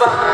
아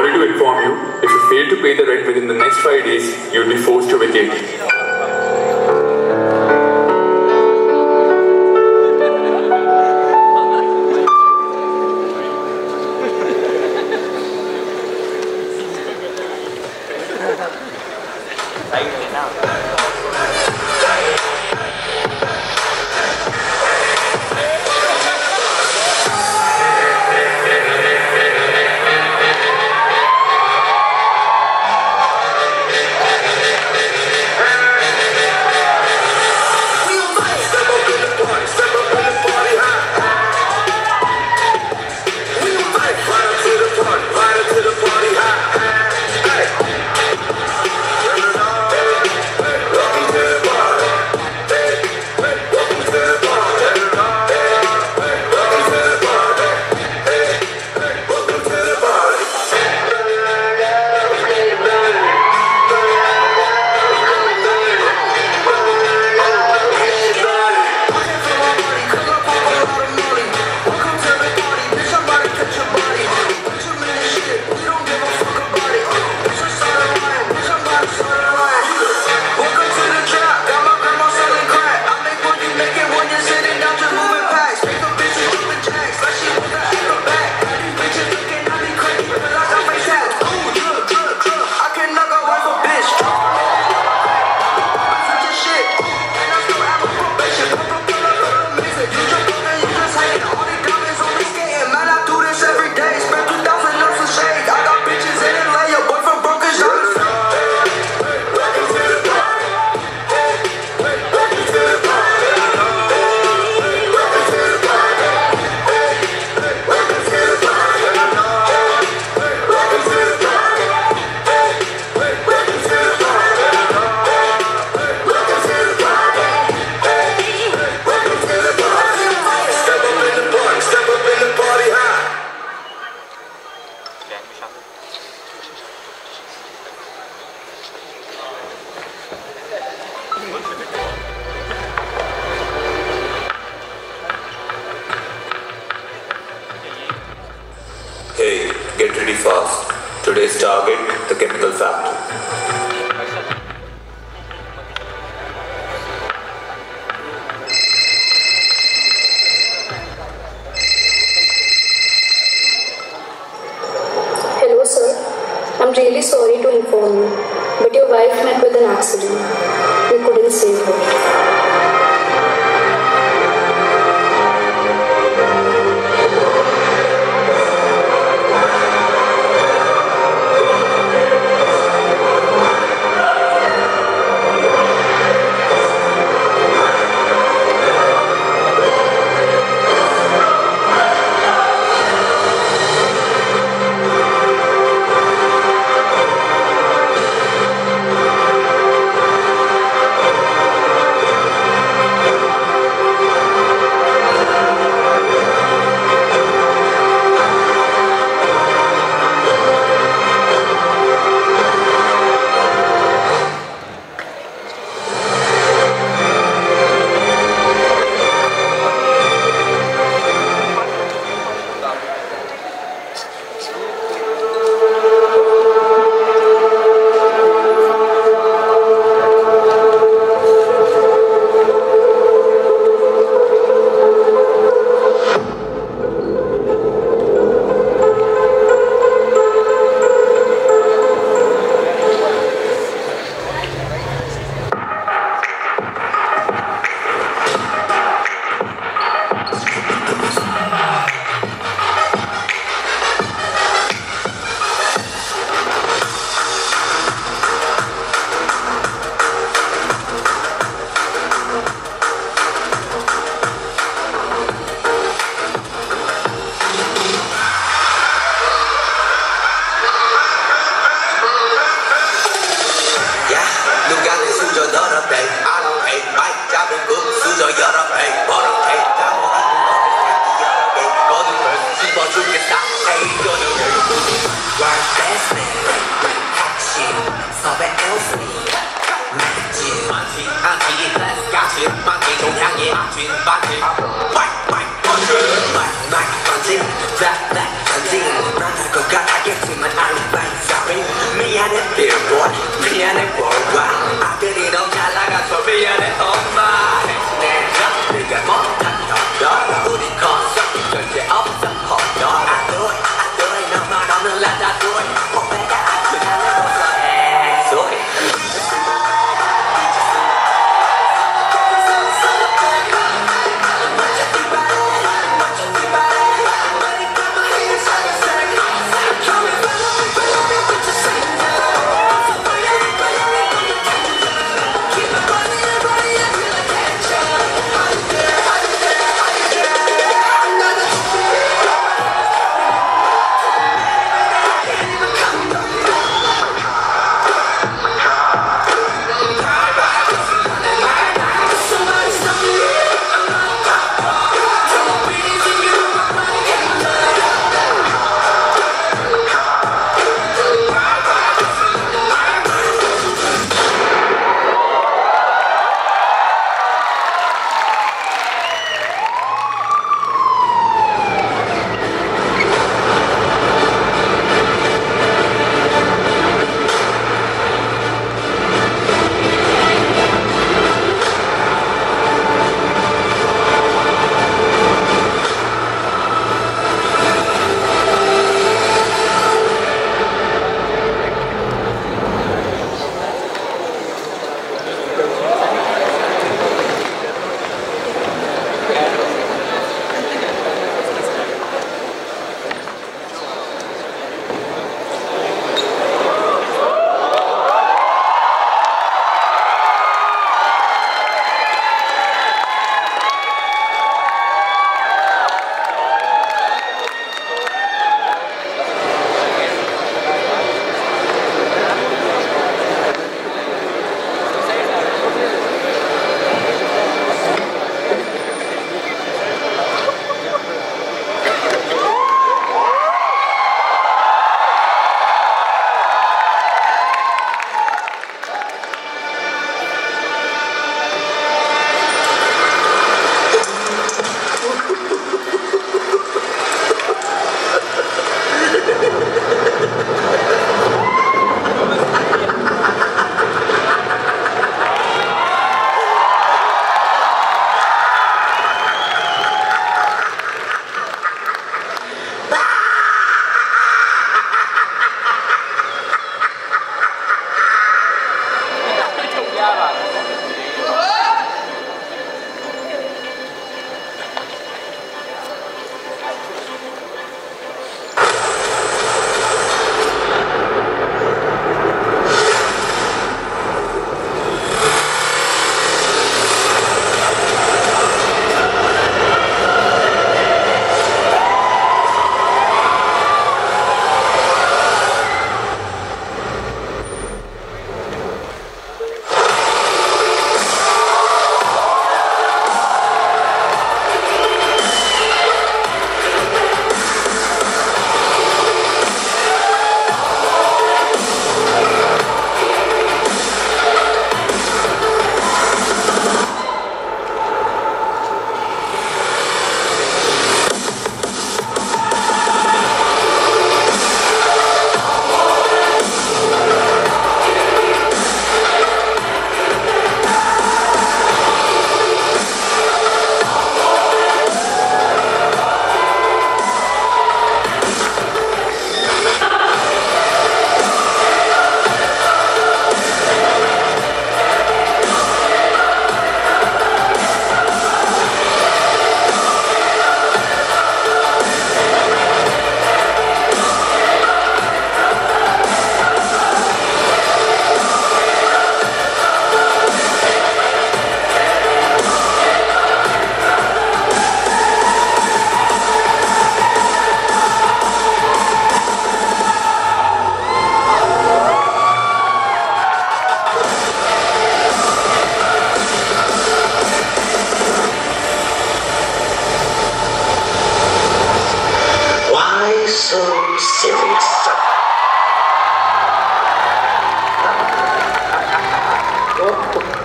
Sorry to inform you, if you fail to pay the rent within the next five days, you'll be forced to vacate. I'm really sorry to inform you, but your wife met with an accident. We couldn't save her.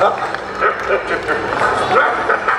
Ha